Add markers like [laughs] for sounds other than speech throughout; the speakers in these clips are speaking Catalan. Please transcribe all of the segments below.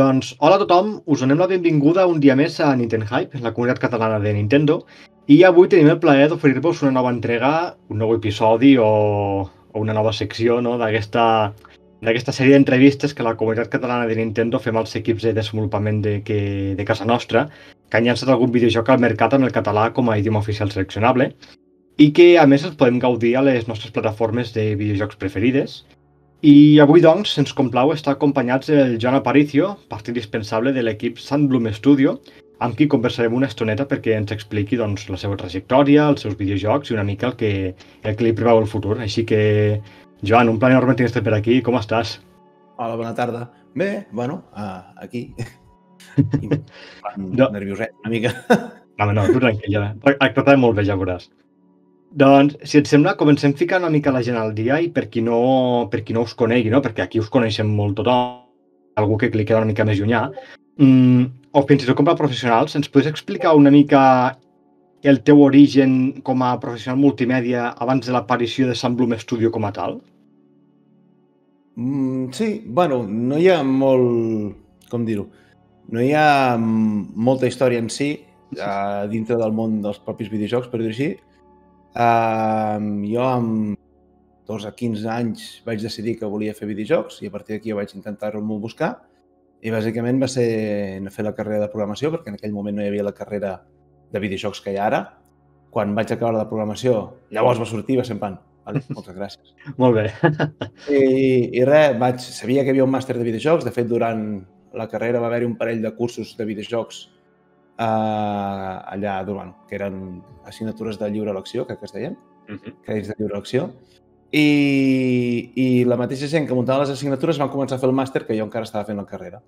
Doncs, hola a tothom, us donem la benvinguda un dia més a Nintendo Hype, la comunitat catalana de Nintendo, i avui tenim el plaer d'oferir-vos una nova entrega, un nou episodi o, o una nova secció no, d'aquesta d'aquesta sèrie d'entrevistes que la comunitat catalana de Nintendo fem als equips de desenvolupament de, que, de casa nostra, que han llançat algun videojoc al mercat amb el català com a idioma oficial seleccionable, i que a més els podem gaudir a les nostres plataformes de videojocs preferides, i avui, doncs, ens complau estar acompanyats del Joan Aparicio, part indispensable de l'equip Sandbloom Studio, amb qui conversarem una estoneta perquè ens expliqui doncs, la seva trajectòria, els seus videojocs i una mica el que, el que li preveu el futur. Així que, Joan, un plan enorme tenir-te per aquí. Com estàs? Hola, bona tarda. Bé, bueno, uh, aquí. [laughs] no. Nervioset, una mica. No, no, tu tranquil, ja. Et tractarem molt bé, ja veuràs. Doncs, si et sembla, comencem ficant una mica la gent al dia i per qui no, per qui no us conegui, no? perquè aquí us coneixem molt tothom, algú que li queda una mica més llunyà, mm, o fins i tot com a professionals, ens podes explicar una mica el teu origen com a professional multimèdia abans de l'aparició de Sant Bloom Studio com a tal? Mm, sí, bueno, no hi ha molt... com dir-ho? No hi ha molta història en si, uh, dintre del món dels propis videojocs, per dir-ho així, Uh, jo amb 12 a 15 anys vaig decidir que volia fer videojocs i a partir d'aquí vaig intentar-ho buscar i bàsicament va ser fer la carrera de programació perquè en aquell moment no hi havia la carrera de videojocs que hi ha ara. Quan vaig acabar la programació, llavors va sortir i va ser en pan. Vale? [laughs] Moltes gràcies. Molt bé. I, I res, vaig, sabia que hi havia un màster de videojocs. De fet, durant la carrera va haver-hi un parell de cursos de videojocs uh, allà, bueno, que eren assignatures de lliure elecció, crec que es deien, uh -huh. crèdits de lliure elecció, i, i la mateixa gent que muntava les assignatures van començar a fer el màster que jo encara estava fent la carrera.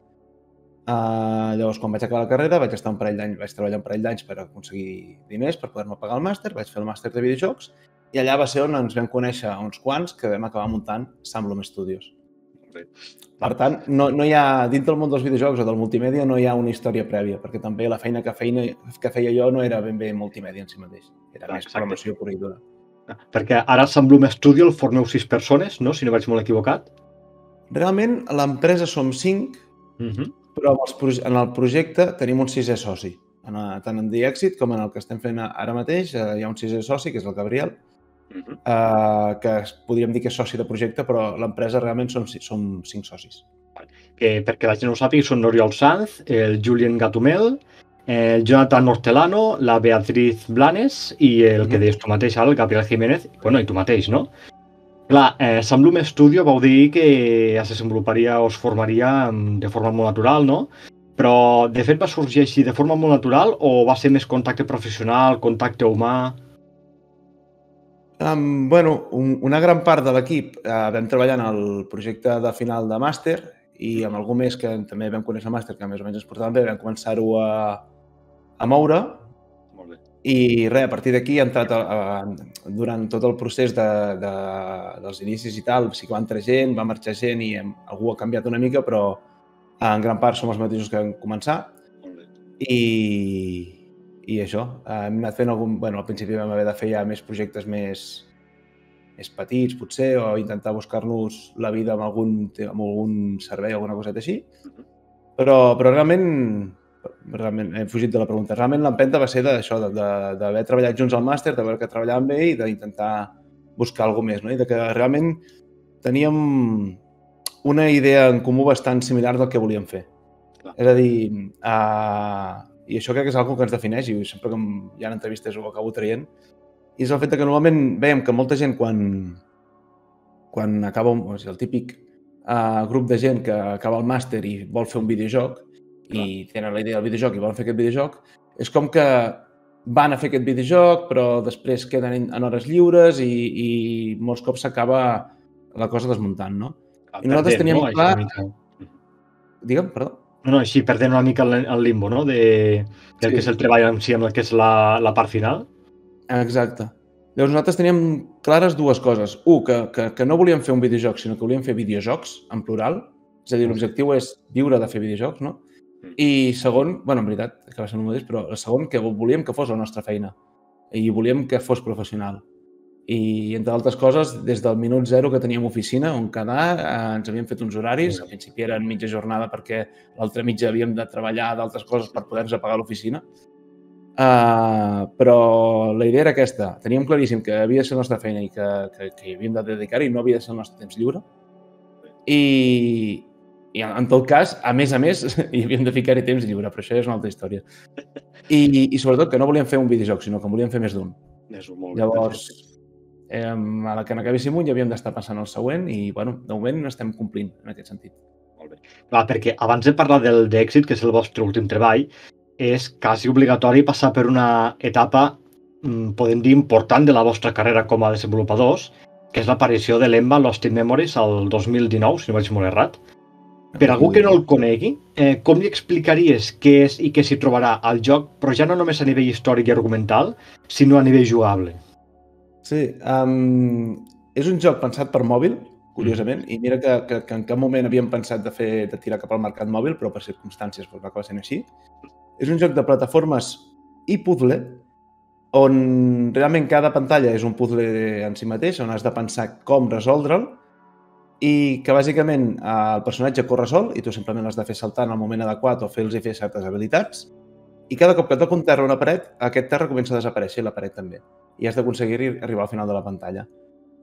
Uh, llavors, quan vaig acabar la carrera, vaig estar un parell d'anys, vaig treballar un parell d'anys per aconseguir diners, per poder-me pagar el màster, vaig fer el màster de videojocs, i allà va ser on ens vam conèixer uns quants que vam acabar muntant Samblom Studios. Per tant, no, no hi ha, dins del món dels videojocs o del multimèdia no hi ha una història prèvia, perquè també la feina que, feina, que feia jo no era ben bé multimèdia en si mateix, era ah, més exacte. programació pura i dura. Ah, perquè ara Sam Bloom Studio el formeu sis persones, no? si no vaig molt equivocat. Realment, a l'empresa som cinc, uh mhm. -huh. però en el projecte tenim un sisè soci. En, tant en The Exit com en el que estem fent ara mateix eh, hi ha un sisè soci, que és el Gabriel, uh -huh. uh, que podríem dir que és soci de projecte, però l'empresa realment som, som cinc socis. Que, perquè la gent ho sàpiga, són l'Oriol Sanz, el Julien Gatumel, el Jonathan Hortelano, la Beatriz Blanes i el que deies tu mateix, el Gabriel Jiménez, bueno, i tu mateix, no? Clar, eh, Samblum Studio vau dir que es desenvoluparia o es formaria de forma molt natural, no? Però, de fet, va sorgir així de forma molt natural o va ser més contacte professional, contacte humà? Um, bueno, un, una gran part de l'equip uh, vam treballar en el projecte de final de màster i amb algú més que també vam conèixer el màster, que més o menys ens portaven bé, vam començar-ho a, a moure. Molt bé. I res, a partir d'aquí ha entrat a, a, durant tot el procés de, de, dels inicis i tal, sí que va entrar gent, va marxar gent i hem, algú ha canviat una mica, però en gran part som els mateixos que vam començar. I, i això, hem anat fent algun... Bueno, al principi vam haver de fer ja més projectes més, més petits, potser, o intentar buscar-nos la vida amb algun, amb algun servei o alguna coseta així. Però, però realment, realment, he fugit de la pregunta. Realment l'empenta va ser d'això, d'haver treballat junts al màster, de veure que treballàvem bé i d'intentar buscar alguna més, no? I de que realment teníem una idea en comú bastant similar del que volíem fer. Clar. És a dir, uh, i això crec que és una que ens defineix i sempre que hi ha entrevistes ho acabo traient, i és el fet que normalment veiem que molta gent quan, quan acaba, o sigui, el típic uh, grup de gent que acaba el màster i vol fer un videojoc Clar. i tenen la idea del videojoc i volen fer aquest videojoc, és com que van a fer aquest videojoc, però després queden en, en hores lliures i, i molts cops s'acaba la cosa desmuntant, no? I nosaltres teníem no? clar... Digue'm, perdó. No, no, així perdent una mica el, limbo, no? De, del sí. que és el treball en si, amb el que és la, la part final. Exacte. Llavors nosaltres teníem clares dues coses. Un, que, que, que no volíem fer un videojoc, sinó que volíem fer videojocs, en plural. És a dir, l'objectiu és viure de fer videojocs, no? Mm. I segon, bueno, en veritat, que va ser el mateix, però el segon, que volíem que fos la nostra feina. I volíem que fos professional. I, entre altres coses, des del minut zero que teníem oficina on quedar, eh, ens havíem fet uns horaris, al principi eren mitja jornada perquè l'altra mitja havíem de treballar d'altres coses per poder-nos apagar l'oficina. Uh, però la idea era aquesta. Teníem claríssim que havia de ser la nostra feina i que, que, que hi havíem de dedicar-hi i no havia de ser el nostre temps lliure. I, i en tot cas, a més a més, [laughs] hi havíem de ficar-hi temps lliure, però això és una altra història. I, I sobretot que no volíem fer un videojoc, sinó que en volíem fer més d'un. Llavors, eh, a la que n'acabéssim un ja havíem d'estar passant el següent i, bueno, de moment no estem complint en aquest sentit. Molt bé. Clar, perquè abans de parlar del d'èxit, que és el vostre últim treball, és quasi obligatori passar per una etapa, mm, podem dir, important de la vostra carrera com a desenvolupadors, que és l'aparició de l'Emma Lost in Memories al 2019, si no vaig molt errat. Per algú que no el conegui, eh, com li explicaries què és i què s'hi trobarà al joc, però ja no només a nivell històric i argumental, sinó a nivell jugable? Sí, um, és un joc pensat per mòbil, curiosament, mm. i mira que, que, que en cap moment havíem pensat de fer de tirar cap al mercat mòbil, però per circumstàncies doncs, va acabar sent així. És un joc de plataformes i puzzle, on realment cada pantalla és un puzzle en si mateix, on has de pensar com resoldre'l, i que bàsicament el personatge corre sol i tu simplement l'has de fer saltar en el moment adequat o fer-los fer certes habilitats, i cada cop que toca un terra una paret, aquest terra comença a desaparèixer i la paret també. I has d'aconseguir arribar al final de la pantalla.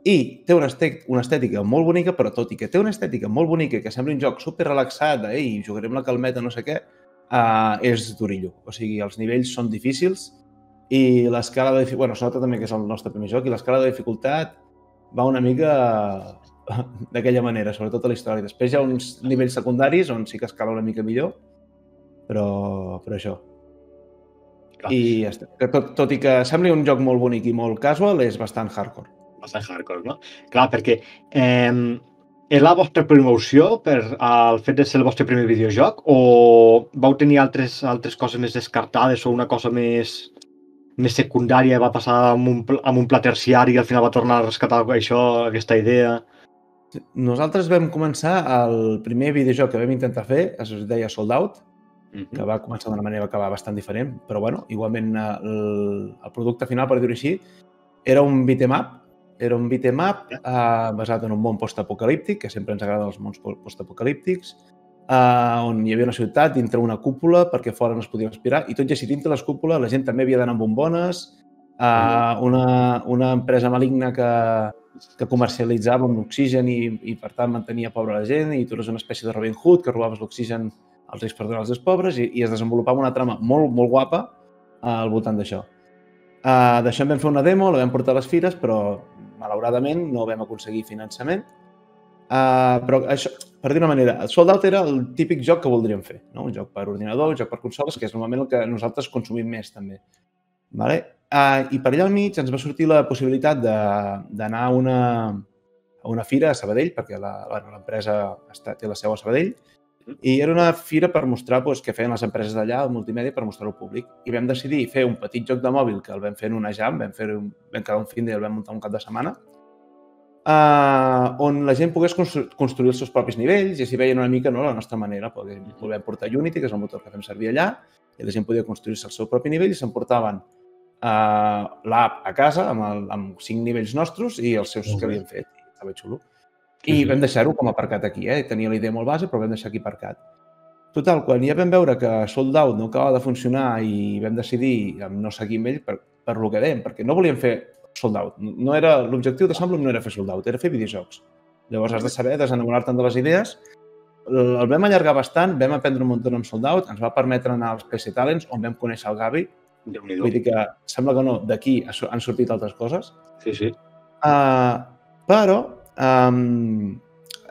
I té una, una estètica molt bonica, però tot i que té una estètica molt bonica i que sembla un joc super relaxat, ei, jugarem la calmeta, no sé què, uh, és d'orillo. O sigui, els nivells són difícils i l'escala de. Bueno, es nota també que és el nostre primer joc i l'escala de dificultat va una mica [laughs] d'aquella manera, sobretot a la història. Després hi ha uns nivells secundaris on sí que escala una mica millor, però, però això. Clar. I ja està. Tot, tot i que sembli un joc molt bonic i molt casual, és bastant hardcore. Bastant hardcore, no? Clar, perquè eh, és la vostra promoció per al fet de ser el vostre primer videojoc o vau tenir altres, altres coses més descartades o una cosa més, més secundària va passar amb un, amb un pla terciari i al final va tornar a rescatar això, aquesta idea? Nosaltres vam començar el primer videojoc que vam intentar fer, es deia Sold Out, que va començar d'una manera que va bastant diferent, però bueno, igualment el, el producte final, per dir-ho així, era un beat'em up era un beat'em up uh, basat en un món postapocalíptic, que sempre ens agraden els mons postapocalíptics, uh, on hi havia una ciutat dintre una cúpula perquè fora no es podia respirar, i tot i així dintre les cúpules la gent també havia d'anar amb bombones, uh, una, una empresa maligna que, que comercialitzava amb l'oxigen i, i, per tant, mantenia pobra la gent, i tu eres una espècie de Robin Hood que robaves l'oxigen als rics per donar als pobres, i, i es desenvolupava una trama molt, molt guapa uh, al voltant d'això. Uh, D'això en vam fer una demo, la vam portar a les fires, però malauradament no vam aconseguir finançament. Uh, però això, per dir una manera, Sold Out era el típic joc que voldríem fer, no? un joc per ordinador, un joc per consoles, que és normalment el que nosaltres consumim més també. Vale? Uh, I per allà al mig ens va sortir la possibilitat d'anar a una, a una fira a Sabadell, perquè l'empresa té la seu a Sabadell, i era una fira per mostrar doncs, què feien les empreses d'allà, el multimèdia, per mostrar-ho al públic. I vam decidir fer un petit joc de mòbil que el vam fer en una jam, vam, fer un, vam quedar un fin de i el vam muntar un cap de setmana, uh, on la gent pogués constru construir els seus propis nivells i així veien una mica no, la nostra manera. Podem, vam portar Unity, que és el motor que fem servir allà, i la gent podia construir-se el seu propi nivell i s'emportaven uh, l'app a casa amb, el, amb cinc nivells nostres i els seus que havien fet. I estava xulo. I vam deixar-ho com aparcat aquí, eh? Tenia la idea molt base, però vam deixar aquí aparcat. Total, quan ja vam veure que Sold Out no acabava de funcionar i vam decidir no seguir amb ell per, per lo que dèiem, perquè no volíem fer Sold Out. No era L'objectiu de Samblum no era fer Sold Out, era fer videojocs. Llavors has de saber desenamorar-te'n de les idees. El vam allargar bastant, vam aprendre un munt amb Sold Out, ens va permetre anar als PC Talents, on vam conèixer el Gavi. Vull dir que sembla que no, d'aquí han sortit altres coses. Sí, sí. Uh, però um,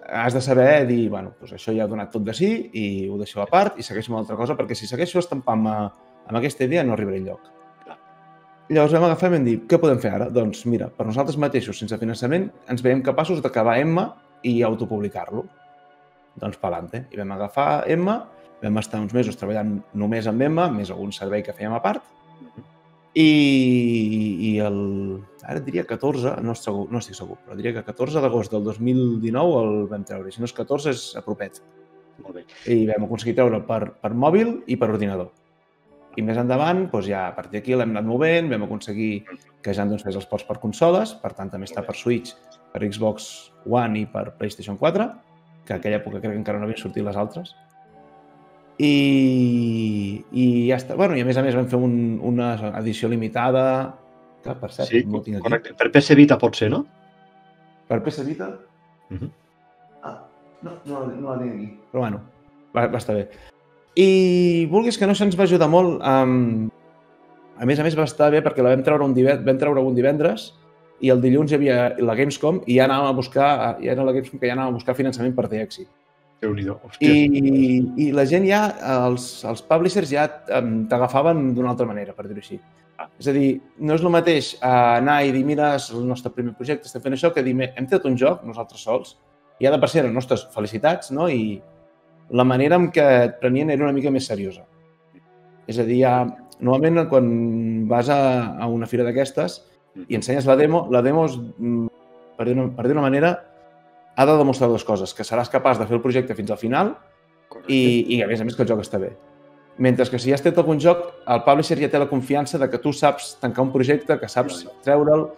has de saber dir, bueno, doncs això ja ha donat tot de sí i ho deixo a part i segueixo amb altra cosa, perquè si segueixo estampant amb, aquesta idea no arribaré enlloc. Llavors vam agafar i vam dir, què podem fer ara? Doncs mira, per nosaltres mateixos, sense finançament, ens veiem capaços d'acabar Emma i autopublicar-lo. Doncs pelante. I vam agafar Emma, vam estar uns mesos treballant només amb Emma, més algun servei que fèiem a part, i, i el, ara diria 14, no, segur, no estic segur, però diria que 14 d'agost del 2019 el vam treure. Si no és 14, és a propet. Molt bé. I vam aconseguir treure per, per mòbil i per ordinador. I més endavant, doncs ja a partir d'aquí l'hem anat movent, vam aconseguir que ja doncs, fes els ports per consoles, per tant també està per Switch, per Xbox One i per PlayStation 4, que a aquella època crec que encara no havien sortit les altres. I, i ja està. Bueno, I a més a més vam fer un, una edició limitada, que per cert, Sí, no tinc aquí. correcte. Per PS Vita pot ser, no? Per PS Vita? Mhm. Ah, no, no, no la tinc aquí. Però bueno, va, va estar bé. I vulguis que no se'ns va ajudar molt. Um, a més a més va estar bé perquè la vam treure un divendres, vam treure un divendres i el dilluns hi havia la Gamescom i ja anàvem a buscar, ja era la Gamescom que ja anàvem a buscar finançament per nhi I, I la gent ja, els, els publishers ja t'agafaven d'una altra manera, per dir-ho així. És a dir, no és el mateix anar i dir, mira, és el nostre primer projecte, estem fent això, que dir, "Me- hem tret un joc, nosaltres sols, i ha de per ser les nostres felicitats, no? I la manera en què et prenien era una mica més seriosa. És a dir, ja, normalment quan vas a, a una fira d'aquestes i ensenyes la demo, la demo, és, mm, per dir-ho per dir una manera, ha de demostrar dues coses, que seràs capaç de fer el projecte fins al final i, i a més a més que el joc està bé. Mentre que si ja has tret algun joc, el publisher ja té la confiança de que tu saps tancar un projecte, que saps treure'l,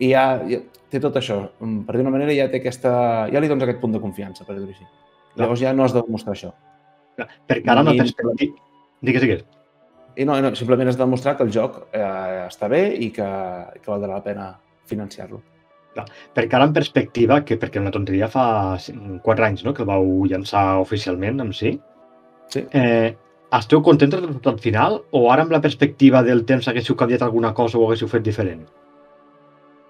i ja, ja té tot això. Mm, Per dir una manera, ja té aquesta... ja li dones aquest punt de confiança, per dir-ho així. Llavors ja no has de demostrar això. Perquè ara la I- perspectiva... Digues, digues. I no, no, simplement has de demostrar que el joc eh, està bé i que, que valdrà la pena financiar-lo. Perquè ara en perspectiva, que perquè una tonteria fa 4 anys no? que el vau llançar oficialment amb si, Sí. eh, esteu contents del resultat final o ara amb la perspectiva del temps haguéssiu canviat alguna cosa o haguéssiu fet diferent?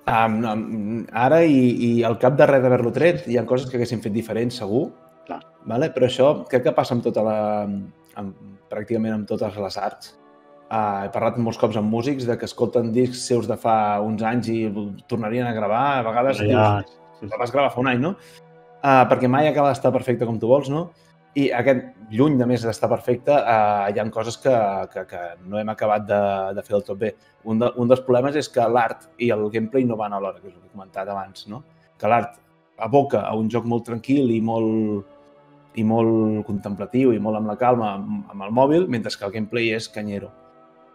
Um, mm, ara i, i al cap de res d'haver-lo tret, hi ha coses que haguéssim fet diferents, segur. Clar. Vale? Però això crec que passa amb tota la, amb, pràcticament amb totes les arts. Uh, he parlat molts cops amb músics de que escolten discs seus de fa uns anys i tornarien a gravar. A vegades Ja, dius, el vas gravar fa un any, no? Uh, perquè mai acaba d'estar perfecte com tu vols, no? I aquest, lluny de més d'estar perfecte, uh, hi ha coses que, que, que no hem acabat de, de fer del tot bé. Un, de, un dels problemes és que l'art i el gameplay no van alhora, que és el que he comentat abans, no? Que l'art aboca a un joc molt tranquil i molt, i molt contemplatiu i molt amb la calma amb, amb el mòbil, mentre que el gameplay és canyero.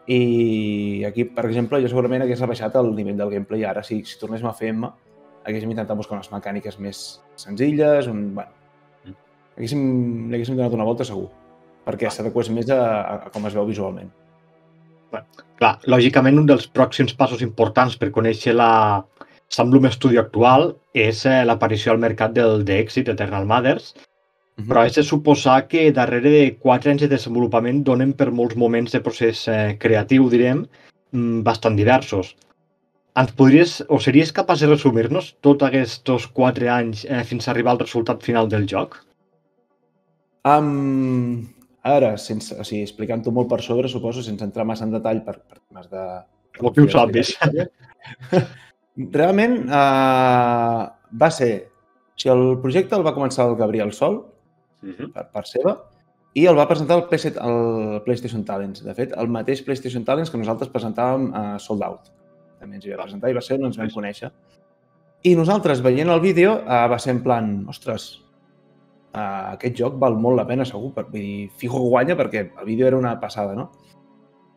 I aquí, per exemple, jo segurament hagués rebaixat el nivell del gameplay ara. Si, si tornéssim a fer M, haguéssim intentat buscar unes mecàniques més senzilles, un, bueno, Mm. haguéssim, haguéssim donat una volta segur, perquè s'adequés més a, a, com es veu visualment. Clar, lògicament un dels pròxims passos importants per conèixer la Sandbloom Studio actual és eh, l'aparició al mercat del The Exit Eternal Mothers, però és de suposar que darrere de 4 anys de desenvolupament donen per molts moments de procés eh, creatiu, direm, mm, bastant diversos. Ens podries, o series capaç de resumir-nos tots aquests 4 anys eh, fins a arribar al resultat final del joc? Um, ara, sense, o sigui, explicant-ho molt per sobre, suposo, sense entrar massa en detall per, per temes de... Motius obvis. [laughs] Realment, uh, va ser... O sigui, el projecte el va començar el Gabriel Sol, per part seva, i el va presentar el, PC, el PlayStation Talents. De fet, el mateix PlayStation Talents que nosaltres presentàvem a Sold Out. També ens hi va presentar i va ser on ens vam conèixer. I nosaltres, veient el vídeo, uh, va ser en plan, ostres, uh, aquest joc val molt la pena, segur. Per, vull dir, fijo que guanya perquè el vídeo era una passada, no?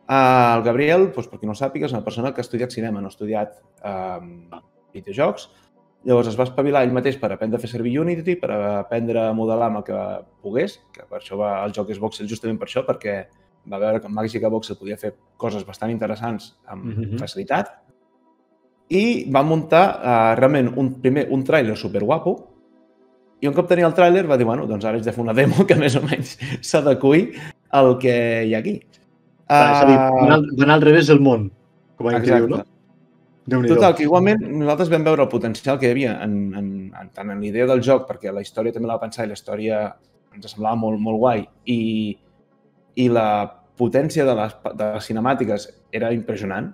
Uh, el Gabriel, doncs, per qui no ho sàpiga, és una persona que ha estudiat cinema, no ha estudiat uh, videojocs. Llavors es va espavilar ell mateix per aprendre a fer servir Unity, per aprendre a modelar amb el que pogués, que per això va el joc és Voxel justament per això, perquè va veure que amb Magica Voxel podia fer coses bastant interessants amb Mhm. facilitat. I va muntar uh, realment un, primer un tràiler superguapo i un cop tenia el tràiler va dir, bueno, doncs ara haig de fer una demo que més o menys [laughs] s'adequi al que hi ha aquí. Uh, és a dir, Ah, van al, van al revés del món, com aquí diu, no? Total, que igualment nosaltres vam veure el potencial que hi havia en, en, en, tant en l'idea del joc, perquè la història també la va pensar i la història ens semblava molt, molt guai, i, i la potència de les, de les cinemàtiques era impressionant.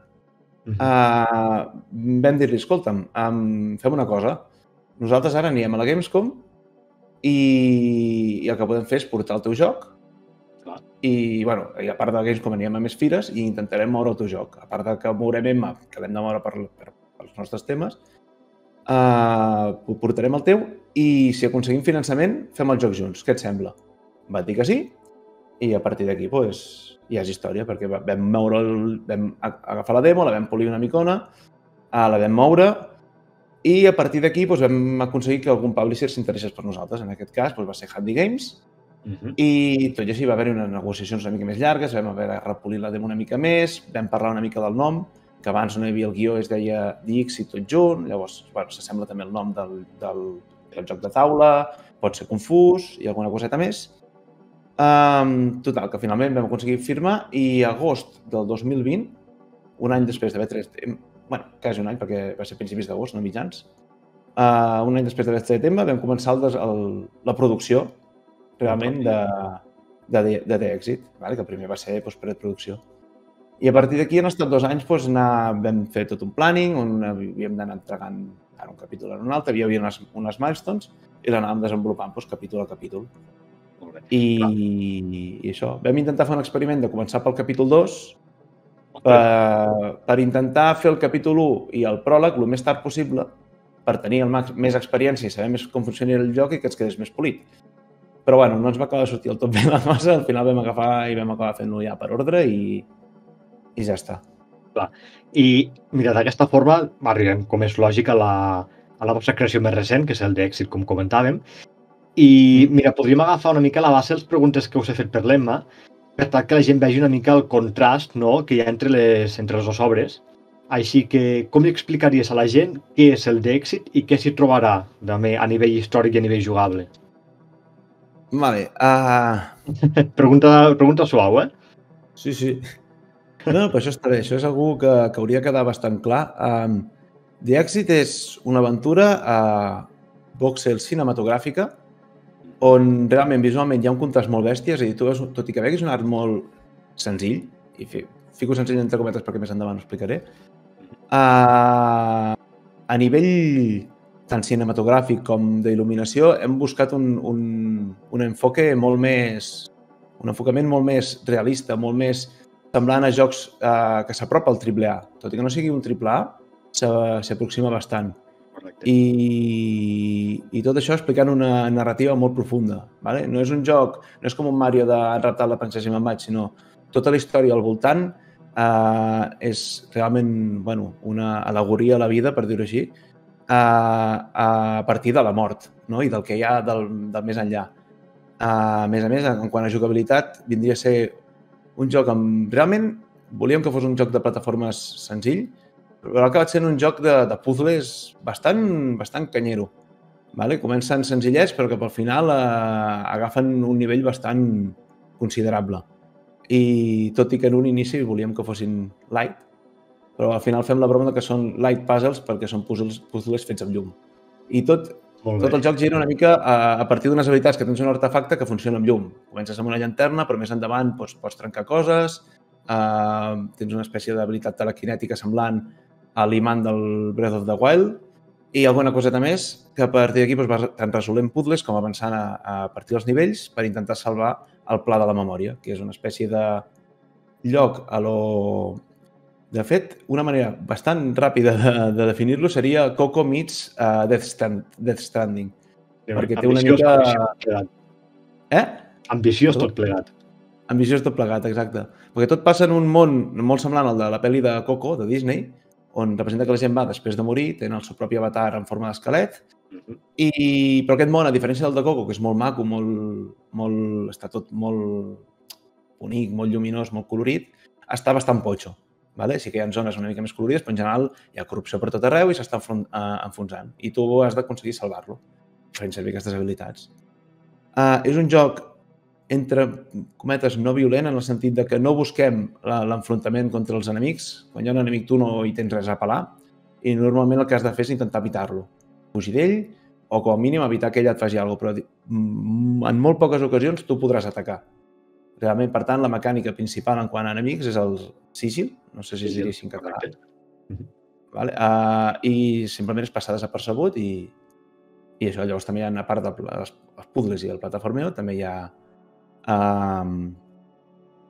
Mhm. Uh, vam dir-li, escolta'm, um, fem una cosa, nosaltres ara anirem a la Gamescom i, i el que podem fer és portar el teu joc. I, bueno, i a part de Gamescom anirem a més fires i intentarem moure joc. A part de que mourem Emma, que l'hem de moure per, per, pels nostres temes, uh, portarem el teu i si aconseguim finançament, fem el joc junts. Què et sembla? Va dir que sí i a partir d'aquí pues, ja és història, perquè vam, moure el, vam agafar la demo, la vam polir una micona, eh, la vam moure i a partir d'aquí doncs, vam aconseguir que algun publisher s'interessés per nosaltres. En aquest cas doncs, va ser Handy Games uh -huh. i tot i així va haver-hi unes negociacions una mica més llargues, vam haver de repolir la demo una mica més, vam parlar una mica del nom, que abans no hi havia el guió, es deia DX i tot junt, llavors bueno, s'assembla també el nom del, del, del joc de taula, pot ser confús i alguna coseta més. Um, total, que finalment vam aconseguir firmar i agost del 2020, un any després d'haver tret bueno, quasi un any, perquè va ser principis d'agost, no mitjans. Uh, un any després de l'estat de tema vam començar el, el, la producció realment de, de, de, de èxit, vale? que primer va ser doncs, preproducció. I a partir d'aquí han estat dos anys, doncs, anar, vam fer tot un planning on havíem d'anar entregant ara un capítol en un altre, hi havia unes, unes milestones i l'anàvem desenvolupant doncs, capítol a capítol. I, I això, vam intentar fer un experiment de començar pel capítol 2 per, per intentar fer el capítol 1 i el pròleg el més tard possible per tenir el max, més experiència i saber més com funcionaria el joc i que ens quedés més polit. Però bueno, no ens va acabar de sortir el tot bé la cosa, al final vam agafar i vam acabar fent-lo ja per ordre i, i ja està. Clar. I mira, d'aquesta forma arribem, com és lògic, a la, a la vostra creació més recent, que és el d'èxit, com comentàvem. I mira, podríem agafar una mica la base de les preguntes que us he fet per l'Emma, per tal que la gent vegi una mica el contrast no? que hi ha entre les, entre les dues obres. Així que, com li explicaries a la gent què és el d'èxit i què s'hi trobarà també a nivell històric i a nivell jugable? Vale. Uh... [laughs] pregunta, pregunta suau, eh? Sí, sí. No, però això està bé. Això és algú que, que hauria de quedar bastant clar. Um, The Exit és una aventura uh, voxel cinematogràfica on realment visualment hi ha un contrast molt bèstia, és a dir, tu veus, tot i que veguis un art molt senzill, i fi, fico senzill entre cometes perquè més endavant ho explicaré, uh, a nivell tant cinematogràfic com d'il·luminació hem buscat un, un, un enfoque molt més un enfocament molt més realista, molt més semblant a jocs uh, que s'apropa al AAA. Tot i que no sigui un AAA, s'aproxima bastant. Correcte. I, I tot això explicant una narrativa molt profunda. Vale? No és un joc, no és com un Mario de reptar la princesa i me'n vaig, sinó tota la història al voltant eh, és realment bueno, una alegoria a la vida, per dir-ho així, eh, a partir de la mort no? i del que hi ha del, del més enllà. A més a més, en quant a jugabilitat, vindria a ser un joc amb... Realment volíem que fos un joc de plataformes senzill, però ha acabat sent un joc de, de puzzles bastant, bastant canyero. Vale? Comencen senzillets, però que pel final eh, agafen un nivell bastant considerable. I tot i que en un inici volíem que fossin light, però al final fem la broma que són light puzzles perquè són puzzles, puzzles fets amb llum. I tot, tot el joc gira una mica a, a partir d'unes habilitats que tens un artefacte que funciona amb llum. Comences amb una llanterna, però més endavant pots, pots trencar coses, eh, tens una espècie d'habilitat telequinètica semblant a l'imant del Breath of the Wild i alguna coseta més que a partir d'aquí doncs, vas tant resolent puzzles com avançant a, a partir dels nivells per intentar salvar el pla de la memòria, que és una espècie de lloc a lo... De fet, una manera bastant ràpida de, de definir-lo seria Coco meets uh, Death, Stand, Death Stranding. Sí, perquè té una mica... Ambiciós, eh? Ambiciós tot plegat. Ambiciós tot plegat, exacte. Perquè tot passa en un món molt semblant al de la pel·li de Coco, de Disney, on representa que la gent va després de morir, tenen el seu propi avatar en forma d'esquelet, i, però aquest món, a diferència del de Coco, que és molt maco, molt, molt, està tot molt bonic, molt lluminós, molt colorit, està bastant potxo. Vale? Sí que hi ha zones una mica més colorides, però en general hi ha corrupció per tot arreu i s'està eh, enfonsant. I tu has d'aconseguir salvar-lo fent servir aquestes habilitats. Uh, és un joc entre cometes no violent en el sentit de que no busquem l'enfrontament contra els enemics. Quan hi ha un enemic tu no hi tens res a apel·lar i normalment el que has de fer és intentar evitar-lo. Fugir d'ell o com a mínim evitar que ell et faci alguna cosa, però mm, en molt poques ocasions tu podràs atacar. Realment, per tant, la mecànica principal en quant a enemics és el sigil, no sé si es diria així en català. Vale? Uh, I simplement és passar desapercebut i, i això. Llavors també hi ha, a part dels puzzles i el plataformeo, també hi ha Um,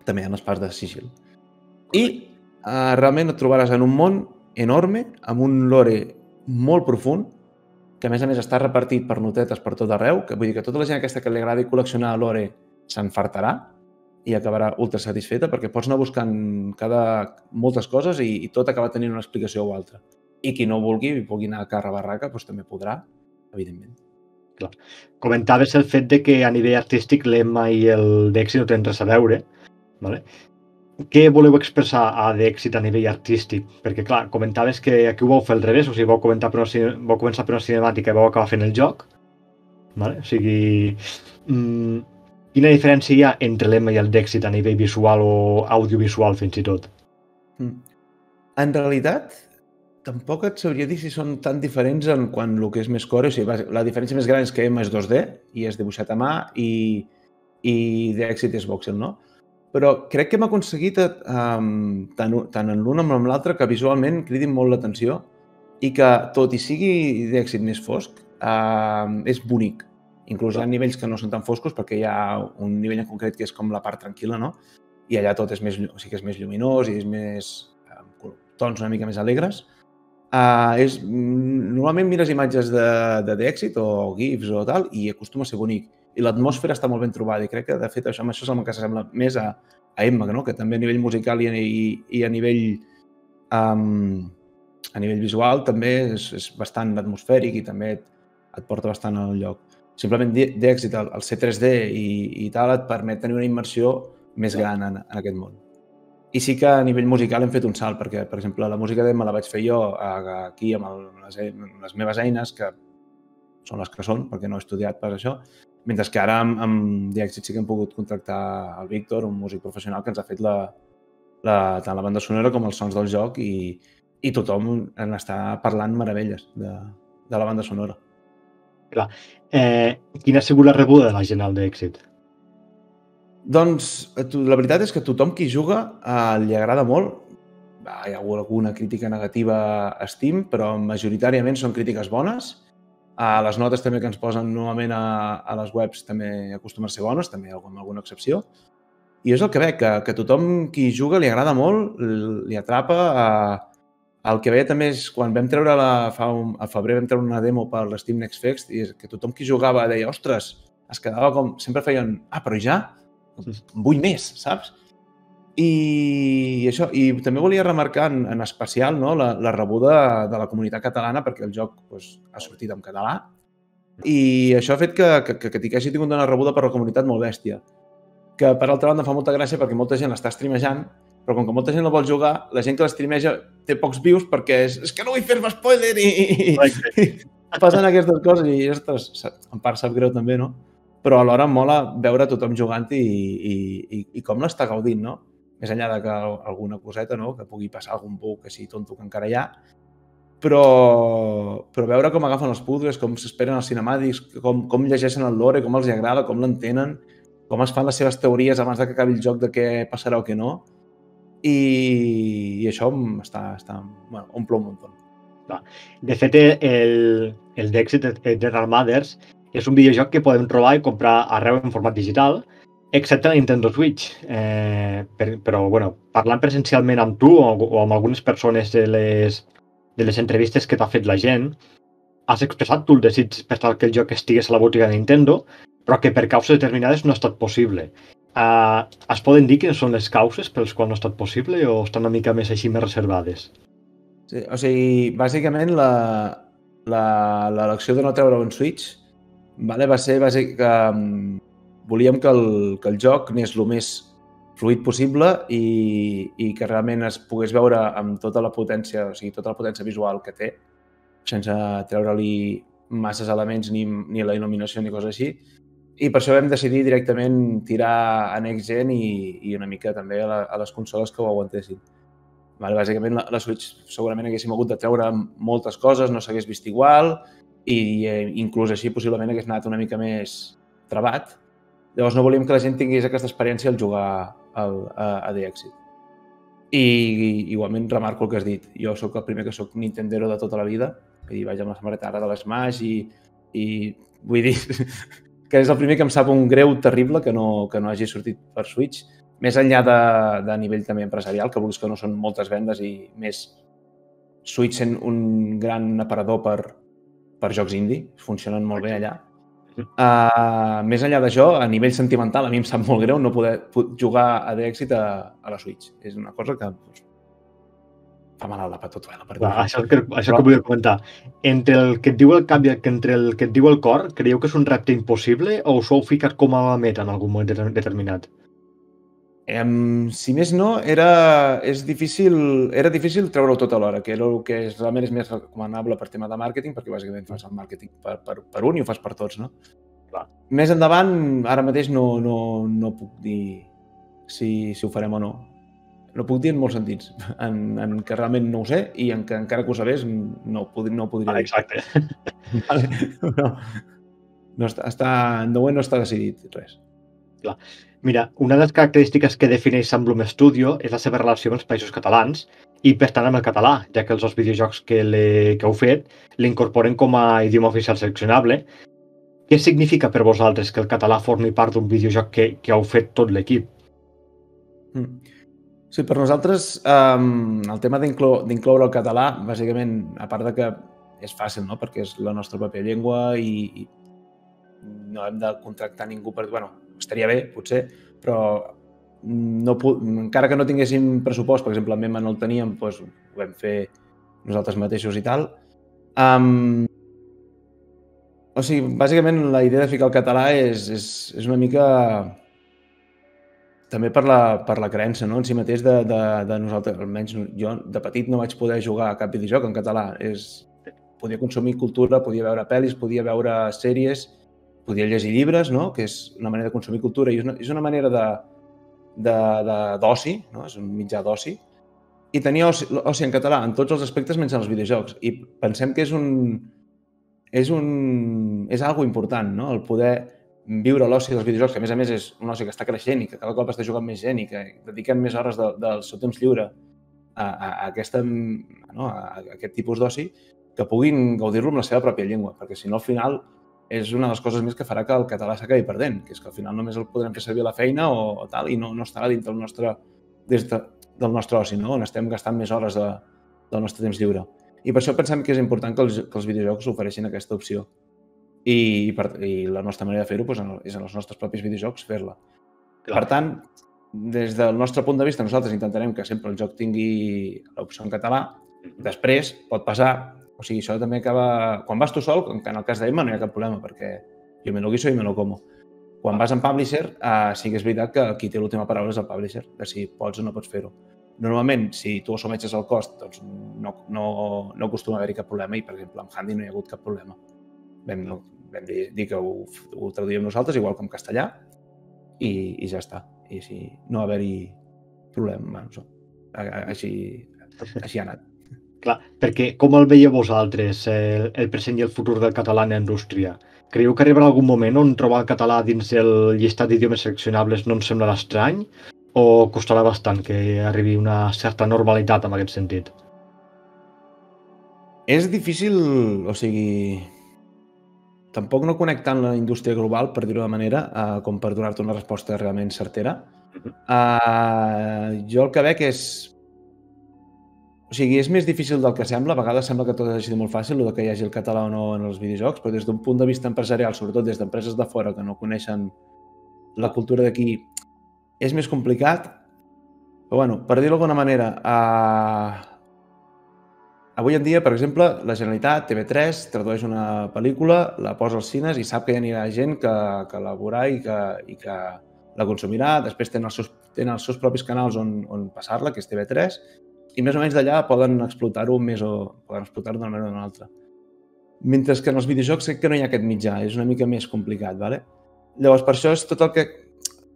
també hi ha les parts de sigil. I uh, realment et trobaràs en un món enorme, amb un lore molt profund, que a més a més està repartit per notetes per tot arreu, que vull dir que tota la gent aquesta que li agradi col·leccionar lore s'enfartarà, i acabarà ultra satisfeta perquè pots anar buscant cada, moltes coses i, i tot acaba tenint una explicació o altra. I qui no vulgui i pugui anar a carra barraca, doncs també podrà, evidentment. Clar. Comentaves el fet de que a nivell artístic l'Emma i el Dexi no tenen res a veure. Vale? Què voleu expressar a d'èxit a nivell artístic? Perquè, clar, comentaves que aquí ho vau fer al revés, o sigui, vau, comentar per una, vau començar per una cinemàtica i vau acabar fent el joc. Vale? O sigui, mmm, quina diferència hi ha entre l'Emma i el d'èxit a nivell visual o audiovisual, fins i tot? Mm. En realitat, tampoc et sabria dir si són tan diferents en quan el que és més core. O sigui, la diferència més gran és que Emma és 2D i és dibuixat a mà i, i d'èxit és voxel, no? però crec que hem aconseguit um, tant, tant en l'un com en l'altre que visualment cridin molt l'atenció i que, tot i sigui d'èxit més fosc, uh, és bonic. Inclús hi ha nivells que no són tan foscos perquè hi ha un nivell en concret que és com la part tranquil·la, no? I allà tot és més, o sigui que és més lluminós i és més uh, tons una mica més alegres. Uh, és, normalment mires imatges d'èxit o GIFs o tal i acostuma a ser bonic i l'atmosfera està molt ben trobada i crec que, de fet, això, això és el que s'assembla més a, a Emma, no? que també a nivell musical i, i, i a nivell um, a nivell visual també és, és bastant atmosfèric i també et, et porta bastant al lloc. Simplement d'èxit, el, el C3D i, i tal et permet tenir una immersió més gran en, en aquest món. I sí que a nivell musical hem fet un salt, perquè, per exemple, la música d'Emma la vaig fer jo aquí amb el, les, les meves eines, que són les que són, perquè no he estudiat per això, mentre que ara amb, amb The Exit sí que hem pogut contractar el Víctor, un músic professional que ens ha fet la, la, tant la banda sonora com els sons del joc i, i tothom en està parlant meravelles de, de la banda sonora. Clar. Eh, quina ha sigut la rebuda de la gent al d'èxit? Doncs la veritat és que tothom qui juga eh, li agrada molt. Hi ha hagut alguna crítica negativa a Steam, però majoritàriament són crítiques bones a les notes també que ens posen normalment a, a les webs també acostumen a ser bones, també amb alguna excepció. I és el que veig, que, que tothom qui juga li agrada molt, li atrapa. A... El que veia també és quan vam treure la, fa un, a febrer vam treure una demo per l'Steam Next Fest i és que tothom qui jugava deia, ostres, es quedava com... Sempre feien, ah, però ja? Vull més, saps? I això, i també volia remarcar en, en especial no, la, la rebuda de la comunitat catalana perquè el joc doncs, ha sortit en català i això ha fet que, que, que, que hagi tingut una rebuda per la comunitat molt bèstia. Que per altra banda fa molta gràcia perquè molta gent l'està streamejant, però com que molta gent la vol jugar, la gent que l'estreameja té pocs views perquè és, és que no vull fer-me spoiler i, i, i, passen aquestes coses i, ostres, en part sap greu també, no? Però alhora mola veure tothom jugant i, i, i, i com l'està gaudint, no? més enllà de que alguna coseta, no? que pugui passar algun bug que sigui tonto que encara hi ha, però, però veure com agafen els puzzles, com s'esperen els cinemàtics, com, com llegeixen el lore, com els agrada, com l'entenen, com es fan les seves teories abans de que acabi el joc de què passarà o què no, i, i això està, està, bueno, omple un munt. De fet, el, el d'èxit de General Mothers és un videojoc que podem trobar i comprar arreu en format digital, excepte la Nintendo Switch. Eh, per, però, bueno, parlant presencialment amb tu o, o amb algunes persones de les, de les entrevistes que t'ha fet la gent, has expressat tu el desig per tal que el joc estigués a la botiga de Nintendo, però que per causes determinades no ha estat possible. Uh, es poden dir quines són les causes per les quals no ha estat possible o estan una mica més així més reservades? Sí, o sigui, bàsicament l'elecció de no treure un Switch vale, va ser bàsic, um, volíem que el, que el joc anés el més fluid possible i, i que realment es pogués veure amb tota la potència, o sigui, tota la potència visual que té, sense treure-li masses elements ni, ni la il·luminació ni coses així. I per això vam decidir directament tirar a Next Gen i, i una mica també a, la, a les consoles que ho aguantessin. Vale, bàsicament, la, la Switch segurament haguéssim hagut de treure moltes coses, no s'hagués vist igual i eh, inclús així possiblement hagués anat una mica més trebat, Llavors no volíem que la gent tingués aquesta experiència al jugar al, a, a The Exit. I, I igualment remarco el que has dit. Jo sóc el primer que sóc Nintendero de tota la vida, vull dir, vaig amb la samarreta ara de l'Smash i, i vull dir que és el primer que em sap un greu terrible que no, que no hagi sortit per Switch, més enllà de, de nivell també empresarial, que vulguis que no són moltes vendes i més Switch sent un gran aparador per, per jocs indie, funcionen molt bé allà. Uh, més enllà d'això, a nivell sentimental, a mi em sap molt greu no poder jugar a d'èxit a, a la Switch. És una cosa que doncs, fa mal a la patotuela. Per Clar, això que, això Però... que volia comentar. Entre el que et diu el cap i entre el que et diu el cor, creieu que és un repte impossible o us ho heu ficat com a meta en algun moment determinat? Um, si més no, era, és difícil, era difícil treure-ho tot alhora, que era el que és, realment és més recomanable per tema de màrqueting, perquè bàsicament fas el màrqueting per, per, per un i ho fas per tots, no? Clar. Més endavant, ara mateix no, no, no puc dir si, si ho farem o no. No puc dir en molts sentits, en, en que realment no ho sé i en que encara que ho sabés no, pod no ho podria ah, exacte. dir. [laughs] Vale. No, no està, està, de moment no està decidit res. Clar. Mira, una de les característiques que defineix Samblum Studio és la seva relació amb els països catalans i, per tant, amb el català, ja que els dos videojocs que, que heu fet l'incorporen com a idioma oficial seleccionable. Què significa per vosaltres que el català formi part d'un videojoc que, que heu fet tot l'equip? Mm. Sí, per nosaltres um, el tema d'incloure el català, bàsicament, a part de que és fàcil, no? perquè és la nostra pròpia llengua i, i no hem de contractar ningú per... Bueno, estaria bé, potser, però no, encara que no tinguéssim pressupost, per exemple, amb Mema no el teníem, doncs ho vam fer nosaltres mateixos i tal. Um, o sigui, bàsicament la idea de ficar el català és, és, és una mica també per la, per la creença no? en si mateix de, de, de nosaltres. Almenys jo de petit no vaig poder jugar a cap videojoc en català. És, podia consumir cultura, podia veure pel·lis, podia veure sèries podia llegir llibres, no? que és una manera de consumir cultura i és una, és una manera d'oci, no? és un mitjà d'oci, i tenia oci, oci en català en tots els aspectes menys en els videojocs. I pensem que és un, és un, és algo important, no? el poder viure l'oci dels videojocs, que a més a més és un oci que està creixent i que cada cop està jugant més gent i que dediquen més hores de, del seu temps lliure a, a, a, aquesta, no? a, a aquest tipus d'oci, que puguin gaudir-lo amb la seva pròpia llengua, perquè si no al final és una de les coses més que farà que el català s'acabi perdent, que és que al final només el podrem fer servir a la feina o, o tal, i no, no estarà dins del nostre, des de, del nostre oci, no? on estem gastant més hores de, del nostre temps lliure. I per això pensem que és important que els, que els videojocs ofereixin aquesta opció. I, i, per, i la nostra manera de fer-ho doncs, és en els nostres propis videojocs fer-la. Per tant, des del nostre punt de vista, nosaltres intentarem que sempre el joc tingui l'opció en català. Després pot passar o sigui, això també acaba... Quan vas tu sol, en el cas d'Emma no hi ha cap problema, perquè jo me lo guiso i me lo como. Quan vas en publisher, eh, sí que és veritat que qui té l'última paraula és el publisher, de si pots o no pots fer-ho. Normalment, si tu assumeixes el cost, doncs no, no, no acostuma a haver-hi cap problema i, per exemple, amb Handy no hi ha hagut cap problema. Vam, vam dir, dir que ho, ho traduïm nosaltres, igual com castellà, i, i ja està. I si no haver-hi problema, bueno, així, així ha anat. [laughs] Clar, perquè com el veieu vosaltres, el, el present i el futur del català en la indústria? Creieu que arribarà algun moment on trobar el català dins el llistat d'idiomes seleccionables no ens semblarà estrany? O costarà bastant que arribi una certa normalitat en aquest sentit? És difícil, o sigui, tampoc no connectant la indústria global, per dir-ho de manera, uh, com per donar-te una resposta realment certera. Uh, jo el que veig és o sigui, és més difícil del que sembla. A vegades sembla que tot hagi sigut molt fàcil, el que hi hagi el català o no en els videojocs, però des d'un punt de vista empresarial, sobretot des d'empreses de fora que no coneixen la cultura d'aquí, és més complicat. Però, bueno, per dir-ho d'alguna manera, uh... avui en dia, per exemple, la Generalitat, TV3, tradueix una pel·lícula, la posa als cines i sap que hi anirà gent que, que la veurà i que, i que la consumirà. Després tenen els seus, tenen els seus propis canals on, on passar-la, que és TV3, i més o menys d'allà poden explotar-ho més o poden explotar-ho d'una manera o d'una altra. Mentre que en els videojocs crec que no hi ha aquest mitjà, és una mica més complicat, ¿vale? Llavors, per això és tot el que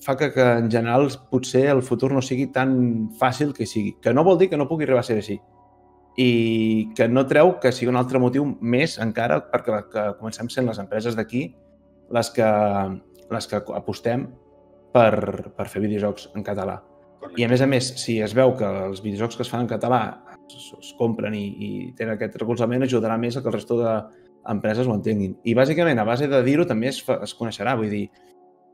fa que, que en general potser el futur no sigui tan fàcil que sigui. Que no vol dir que no pugui arribar a ser així. I que no treu que sigui un altre motiu més encara perquè que comencem sent les empreses d'aquí les que, les que apostem per, per fer videojocs en català. I a més a més, si es veu que els videojocs que es fan en català es, es compren i, i tenen aquest recolzament, ajudarà més a que el resto d'empreses ho entenguin. I bàsicament, a base de dir-ho, també es, fa, es coneixerà. Vull dir,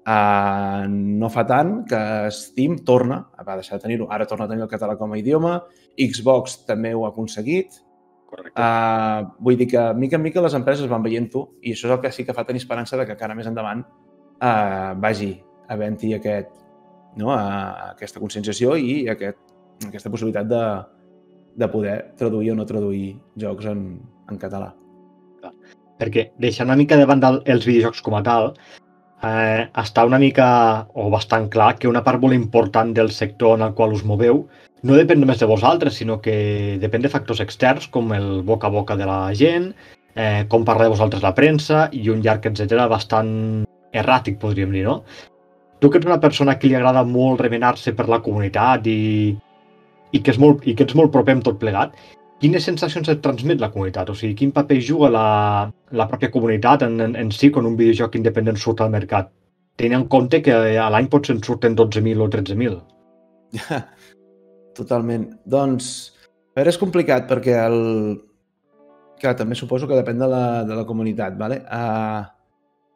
uh, no fa tant que Steam torna, va deixar de tenir-ho, ara torna a tenir el català com a idioma, Xbox també ho ha aconseguit, Correcte. Uh, vull dir que, mica en mica, les empreses van veient-ho i això és el que sí que fa tenir esperança de que encara més endavant uh, vagi havent-hi aquest, no, uh, aquesta conscienciació i aquest, aquesta possibilitat de, de poder traduir o no traduir jocs en, en català. Perquè deixant una mica de banda els videojocs com a tal, eh, està una mica o bastant clar que una part molt important del sector en el qual us moveu no depèn només de vosaltres, sinó que depèn de factors externs com el boca a boca de la gent, eh, com parla de vosaltres la premsa i un llarg, etc bastant erràtic, podríem dir, no? Tu que ets una persona que li agrada molt remenar-se per la comunitat i, i, que és molt, i que ets molt proper amb tot plegat, quines sensacions et transmet la comunitat? O sigui, quin paper juga la, la pròpia comunitat en, en, en si quan un videojoc independent surt al mercat? Tenint en compte que a l'any potser en surten 12.000 o 13.000. [laughs] Totalment. Doncs, a veure, és complicat perquè el... Clar, també suposo que depèn de la, de la comunitat, ¿vale? Uh,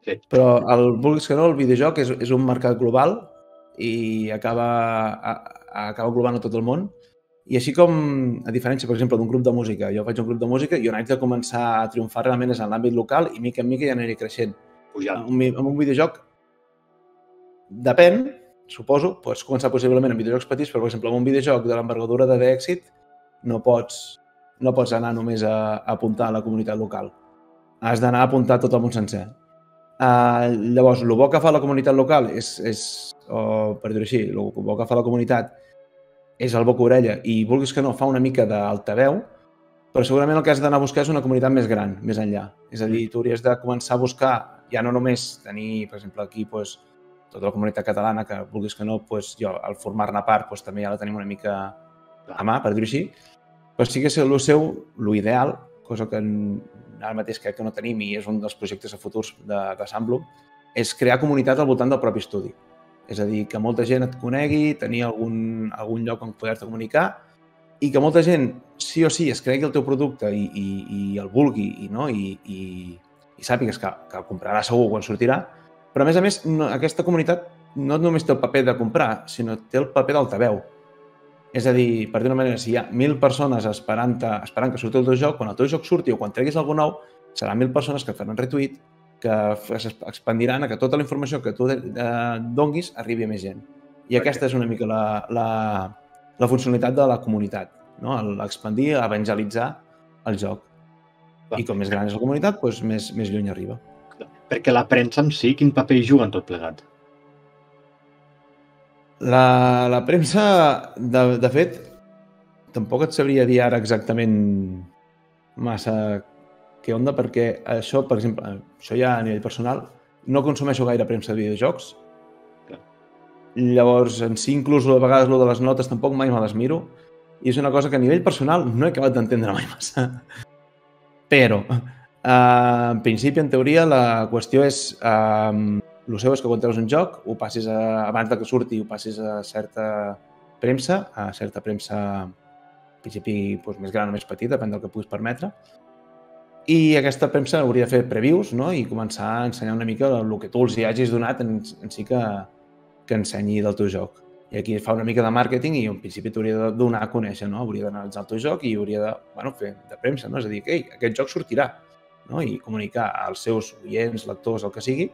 sí. Però el, vulguis que no, el videojoc és, és un mercat global i acaba, a, acaba globant a tot el món. I així com, a diferència, per exemple, d'un grup de música, jo faig un grup de música i on haig de començar a triomfar realment és en l'àmbit local i mica en mica ja aniré creixent. Pujant. En un, en un videojoc depèn, suposo, pots començar possiblement amb videojocs petits, però, per exemple, amb un videojoc de l'envergadura de d'èxit no pots, no pots anar només a, a apuntar a la comunitat local. Has d'anar a apuntar tot el món sencer. Uh, llavors, el bo que fa la comunitat local és, és o, per dir-ho així, el bo que fa la comunitat és el boca-orella i vulguis que no, fa una mica d'altaveu, però segurament el que has d'anar a buscar és una comunitat més gran, més enllà. És a dir, tu hauries de començar a buscar ja no només tenir, per exemple, aquí pues, tota la comunitat catalana, que vulguis que no, pues, jo, al formar-ne part, pues, també ja la tenim una mica a mà, per dir-ho així, però sí que és el seu, l'ideal, cosa que ara mateix crec que no tenim i és un dels projectes a futurs de, de Sandblum, és crear comunitat al voltant del propi estudi. És a dir, que molta gent et conegui, tenir algun, algun lloc on poder-te comunicar i que molta gent, sí o sí, es cregui el teu producte i, i, i el vulgui i, no? I, i, i sàpigues que, que el comprarà segur quan sortirà, però a més a més no, aquesta comunitat no només té el paper de comprar, sinó té el paper d'altaveu. És a dir, per dir-ho manera, si hi ha mil persones esperant, esperant que surti el teu joc, quan el teu joc surti o quan treguis algun nou, serà mil persones que faran retweet, que s'expandiran a que tota la informació que tu eh, donguis arribi a més gent. I aquesta és una mica la, la, la funcionalitat de la comunitat, no? l'expandir, evangelitzar el joc. Clar. I com més gran és la comunitat, doncs més, més lluny arriba. Perquè la premsa en si, quin paper hi juga en tot plegat? La, la premsa, de, de fet, tampoc et sabria dir ara exactament massa què onda, perquè això, per exemple, això ja a nivell personal, no consumeixo gaire premsa de videojocs. Clar. Llavors, en si, inclús a vegades, lo de les notes tampoc mai me les miro. I és una cosa que a nivell personal no he acabat d'entendre mai massa. Però, eh, en principi, en teoria, la qüestió és... Eh, el seu és que quan treus un joc, ho passis a, abans de que surti, ho passis a certa premsa, a certa premsa, en principi, doncs, més gran o més petita, depèn del que puguis permetre, i aquesta premsa hauria de fer previews no? i començar a ensenyar una mica el que tu els hi hagis donat en, en si que, que ensenyi del teu joc. I aquí fa una mica de màrqueting i en principi t'hauria de donar a conèixer, no? hauria d'analitzar el teu joc i hauria de bueno, fer de premsa, no? és a dir, que aquest joc sortirà no? i comunicar als seus oients, lectors, el que sigui,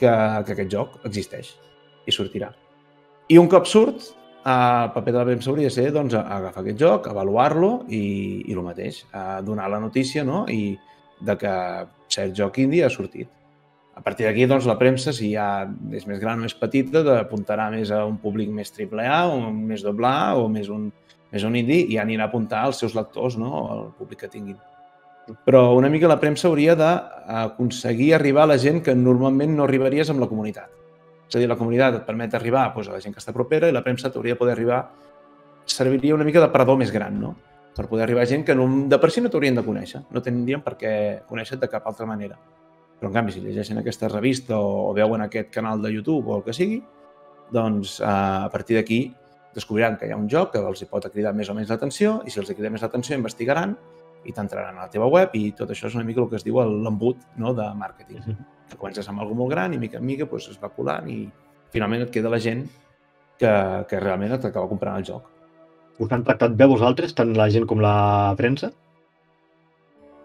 que, que aquest joc existeix i sortirà. I un cop surt, el paper de la premsa hauria de ser doncs, agafar aquest joc, avaluar-lo i, i el mateix, donar la notícia no? i de que cert joc indie ha sortit. A partir d'aquí, doncs, la premsa, si ja és més gran o més petita, apuntarà més a un públic més triple A o més doble A o més un, més un indie i anirà a apuntar als seus lectors, no? al públic que tinguin. Però una mica la premsa hauria d'aconseguir arribar a la gent que normalment no arribaries amb la comunitat. És a dir, la comunitat et permet arribar doncs, a la gent que està propera i la premsa t'hauria de poder arribar serviria una mica de parador més gran, no? Per poder arribar a gent que no, de per si no t'haurien de conèixer, no tindrien per què conèixer de cap altra manera. Però, en canvi, si llegeixen aquesta revista o, o veuen aquest canal de YouTube o el que sigui, doncs a partir d'aquí descobriran que hi ha un joc que els hi pot cridar més o menys l'atenció i si els hi crida més l'atenció investigaran i t'entraran a la teva web i tot això és una mica el que es diu l'embut no, de màrqueting. Uh -huh que comences amb alguna molt gran i mica en mica doncs, es va colant i finalment et queda la gent que, que realment t'acaba comprant el joc. Us han tractat bé vosaltres, tant la gent com la premsa?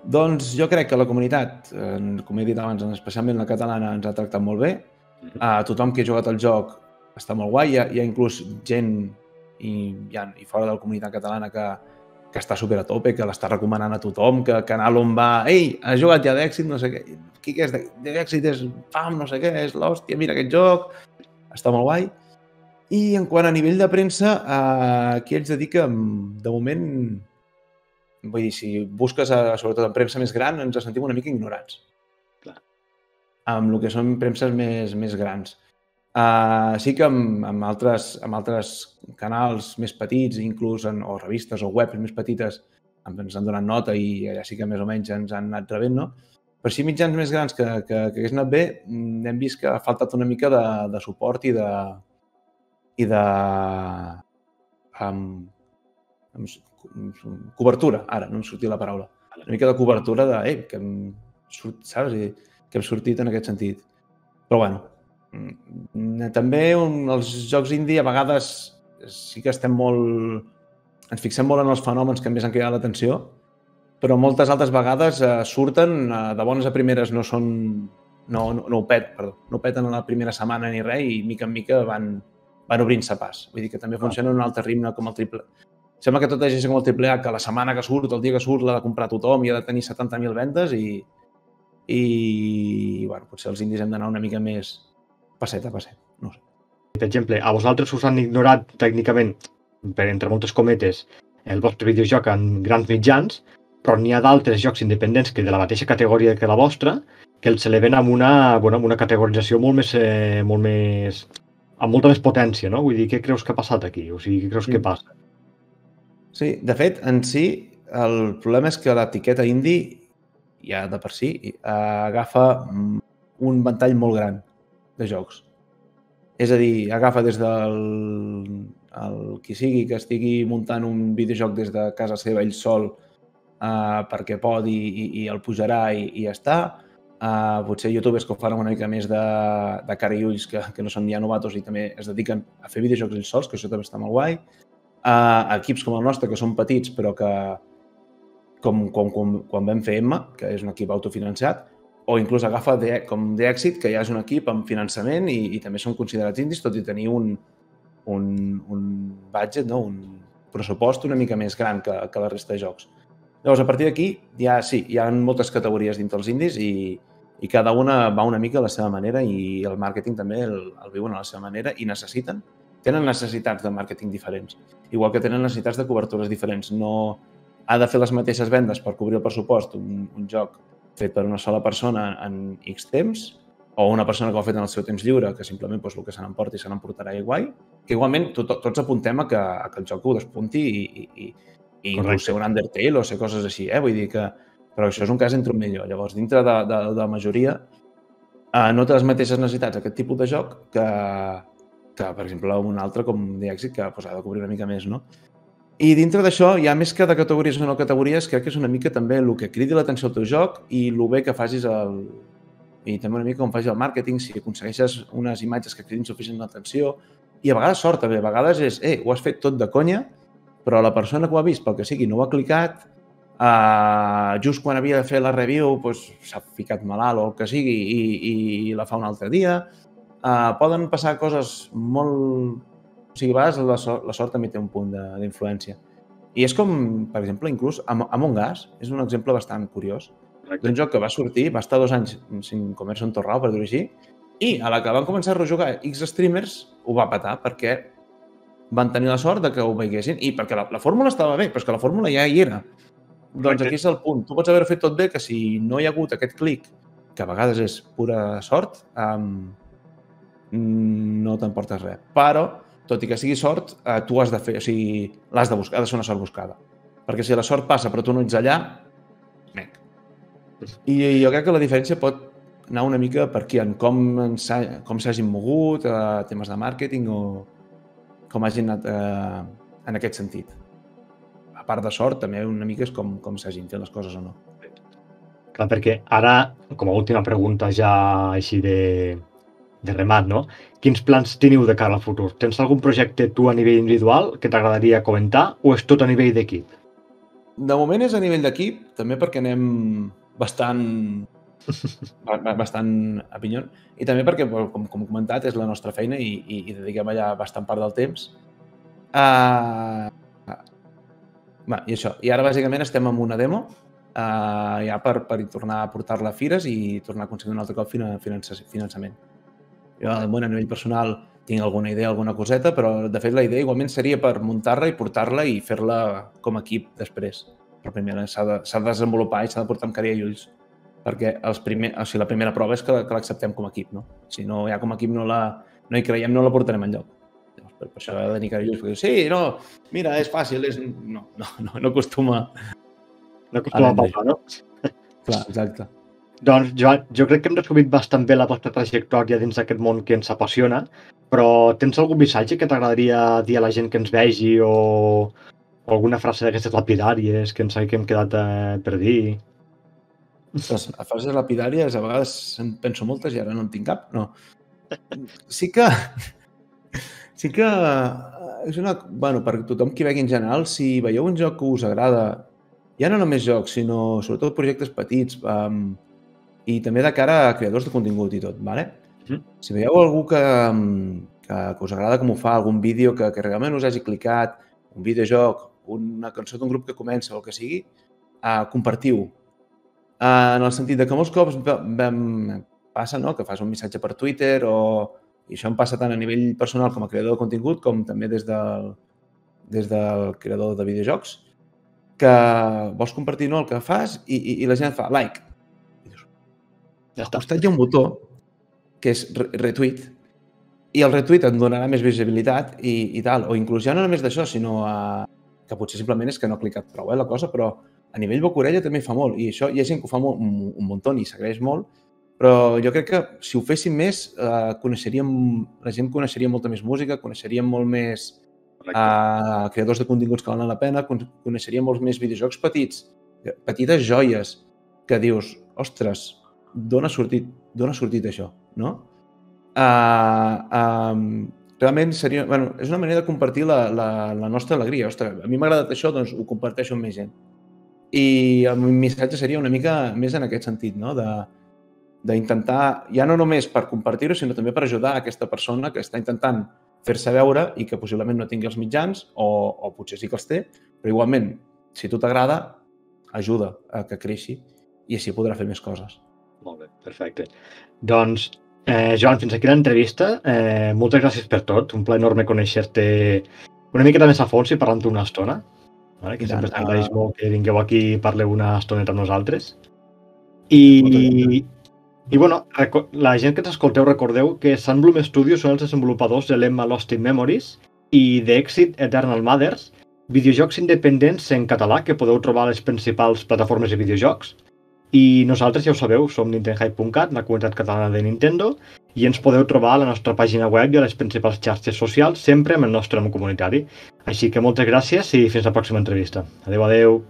Doncs jo crec que la comunitat, com he dit abans, especialment la catalana, ens ha tractat molt bé. A tothom que ha jugat al joc està molt guai. Hi ha, hi ha inclús gent i, hi ha, i fora de la comunitat catalana que, que està super a tope, que l'està recomanant a tothom, que Canal on va, ei, ha jugat ja d'èxit, no sé què, qui que és d'èxit, és fam, no sé què, és l'hòstia, mira aquest joc, està molt guai. I en quant a nivell de premsa, eh, aquí haig de dir que, mm, de moment, vull dir, si busques, a, eh, sobretot en premsa més gran, ens sentim una mica ignorants. Clar. Amb el que són premses més, més grans. Uh, sí que amb, amb, altres, amb altres canals més petits, inclús en, o revistes o webs més petites, ens han donat nota i ja sí que més o menys ens han anat rebent, no? Però sí mitjans més grans que, que, que hagués anat bé, mm, hem vist que ha faltat una mica de, de suport i de, i de um, cobertura, ara, no em sortia la paraula. Una mica de cobertura de, eh, que hem, surt, saps? Que hem sortit en aquest sentit. Però bueno, també un, els jocs indie a vegades sí que estem molt... ens fixem molt en els fenòmens que més han cridat l'atenció, però moltes altres vegades eh, surten, eh, de bones a primeres no són... No, no, no ho pet, perdó, no peten a la primera setmana ni res i mica en mica van, van obrint-se pas. Vull dir que també funciona un altre ritme com el triple. Sembla que tot és com el triple A, que la setmana que surt, el dia que surt, l'ha de comprar tothom i ha de tenir 70.000 vendes i, i bueno, potser els indis hem d'anar una mica més passet a passet, no sé. Per exemple, a vosaltres us han ignorat tècnicament, per entre moltes cometes, el vostre videojoc en grans mitjans, però n'hi ha d'altres jocs independents que de la mateixa categoria que la vostra que els eleven amb una, bueno, amb una categorització molt més, eh, molt més amb molta més potència, no? Vull dir, què creus que ha passat aquí? O sigui, què creus mm. que passa? Sí, de fet, en si, el problema és que l'etiqueta indie, ja de per si, agafa un ventall molt gran de jocs. És a dir, agafa des del el, qui sigui que estigui muntant un videojoc des de casa seva ell sol uh, perquè pot i, i, i el pujarà i, i ja està. Uh, potser youtubers que ho fan una mica més de, de cara i ulls, que, que no són ja novatos i també es dediquen a fer videojocs ells sols, que això també està molt guai. Uh, equips com el nostre, que són petits, però que com, com, com quan vam fer Emma, que és un equip autofinanciat, o inclús agafa de, com d'èxit que ja és un equip amb finançament i, i també són considerats indis, tot i tenir un, un, un budget, no? un pressupost una mica més gran que, que la resta de jocs. Llavors, a partir d'aquí, ja sí, hi ha moltes categories dintre els indis i, i cada una va una mica a la seva manera i el màrqueting també el, el viuen a la seva manera i necessiten, tenen necessitats de màrqueting diferents, igual que tenen necessitats de cobertures diferents. No ha de fer les mateixes vendes per cobrir el pressupost un, un joc fet per una sola persona en X temps o una persona que ho ha fet en el seu temps lliure, que simplement doncs, el que se n'emporta i se n'emportarà igual, que igualment tot, tots apuntem a que, a que el joc ho despunti i, i, i inclús ser un Undertale o ser coses així, eh? Vull dir que... Però això és un cas entre un millor. Llavors, dintre de, de, de la majoria, eh, no té les mateixes necessitats aquest tipus de joc que, que per exemple, un altre com d'èxit que pues, ha de cobrir una mica més, no? I dintre d'això, hi ha més que de categories o no categories, crec que és una mica també el que cridi l'atenció al teu joc i el bé que facis el... i també una mica com facis el màrqueting, si aconsegueixes unes imatges que cridin suficient l'atenció, i a vegades sort també, a vegades és, eh, ho has fet tot de conya, però la persona que ho ha vist, pel que sigui, no ho ha clicat, uh, just quan havia de fer la review doncs, s'ha ficat malalt o el que sigui i, i la fa un altre dia. Uh, poden passar coses molt... O sigui, a vegades la, sort, la sort també té un punt d'influència. I és com, per exemple, inclús Among Us és un exemple bastant curiós d'un joc que va sortir, va estar dos anys sin comer-se un torrau, per dir-ho així, i a la que van començar a rejugar X streamers ho va patar perquè van tenir la sort de que ho veiessin i perquè la, la fórmula estava bé, però és que la fórmula ja hi era. Doncs aquí és el punt. Tu pots haver fet tot bé que si no hi ha hagut aquest clic, que a vegades és pura sort, um, no t'emportes res. Però, tot i que sigui sort, uh, tu has de fer, o sigui, l'has de buscar, ha de ser una sort buscada. Perquè si la sort passa però tu no ets allà, mec. I jo crec que la diferència pot anar una mica per aquí, en com, com s'hagin mogut, uh, temes de màrqueting o, com hagin anat eh, en aquest sentit. A part de sort, també una mica és com, com s'hagin fet les coses o no. Clar, perquè ara, com a última pregunta ja així de, de remat, no? Quins plans teniu de cara al futur? Tens algun projecte tu a nivell individual que t'agradaria comentar o és tot a nivell d'equip? de moment és a nivell d'equip, també perquè anem bastant [laughs] bastant a pinyon. I també perquè, com, com he comentat, és la nostra feina i, i, i dediquem allà bastant part del temps. Uh, va, I això. I ara, bàsicament, estem amb una demo uh, ja per, per tornar a portar-la a fires i tornar a aconseguir un altre cop finançament. Jo, bueno, a nivell personal, tinc alguna idea, alguna coseta, però de fet la idea igualment seria per muntar-la i portar-la i fer-la com a equip després. Però primer s'ha de, de desenvolupar i s'ha de portar amb caria i ulls perquè els primer, o sigui, la primera prova és que, que l'acceptem com a equip, no? Si no, ja com a equip no, la, no hi creiem, no la portarem enlloc. Per, per això ha de tenir caria i ulls, perquè sí, no, mira, és fàcil, és... No, no, no, no acostuma... No acostuma a, a passar, no? Clar, exacte. Doncs, Joan, jo crec que hem descobrit bastant bé la vostra trajectòria dins d'aquest món que ens apassiona, però tens algun missatge que t'agradaria dir a la gent que ens vegi o, o alguna frase d'aquestes lapidàries que ens que hem quedat eh, per dir? Les frases lapidàries, a vegades en penso moltes i ara no en tinc cap, no. Sí que... [laughs] Sí que és una... Bueno, per tothom qui vegi en general, si veieu un joc que us agrada, ja no només jocs, sinó sobretot projectes petits, um, i també de cara a creadors de contingut i tot, ¿vale? Mm. Si veieu algú que, que, que us agrada com ho fa, algun vídeo que, que realment us hagi clicat, un videojoc, una cançó d'un grup que comença o el que sigui, uh, compartiu. Uh, en el sentit de que molts cops vam, passa no? que fas un missatge per Twitter o... I això em passa tant a nivell personal com a creador de contingut com també des del, des del creador de videojocs, que vols compartir no, el que fas i, i, i la gent fa like ja està. Al costat hi ha un botó que és retweet i el retweet et donarà més visibilitat i, i tal. O inclús ja no només d'això, sinó a, que potser simplement és que no ha clicat prou eh, la cosa, però a nivell bocorella també fa molt. I això hi ha gent que ho fa molt, un, un muntó i s'agraeix molt, però jo crec que si ho féssim més, eh, coneixeríem, la gent coneixeria molta més música, coneixeríem molt més eh, creadors de continguts que valen la pena, coneixeríem molts més videojocs petits, petites joies que dius, ostres, d'on ha sortit, d'on ha sortit això, no? Uh, um, realment seria... Bueno, és una manera de compartir la, la, la nostra alegria. Ostres, a mi m'ha agradat això, doncs ho comparteixo amb més gent. I el missatge seria una mica més en aquest sentit, no? De, d'intentar, ja no només per compartir-ho, sinó també per ajudar aquesta persona que està intentant fer-se veure i que possiblement no tingui els mitjans o, o potser sí que els té, però igualment, si tu t'agrada, ajuda a que creixi i així podrà fer més coses. Molt bé, perfecte. Doncs, eh, Joan, fins aquí l'entrevista. Eh, moltes gràcies per tot. Un plaer enorme conèixer-te una miqueta més a fons i parlant una estona. Vale? Que sempre t'agraeix molt que vingueu aquí i parleu una estoneta amb nosaltres. I, i bueno, la gent que t'escolteu recordeu que Sunbloom Studios són els desenvolupadors de l'Emma Lost in Memories i d'Exit Eternal Mothers, videojocs independents en català que podeu trobar a les principals plataformes de videojocs. I nosaltres, ja ho sabeu, som nintendohype.cat, la comunitat catalana de Nintendo, i ens podeu trobar a la nostra pàgina web i a les principals xarxes socials, sempre amb el nostre nom comunitari. Així que moltes gràcies i fins la pròxima entrevista. Adeu, adeu.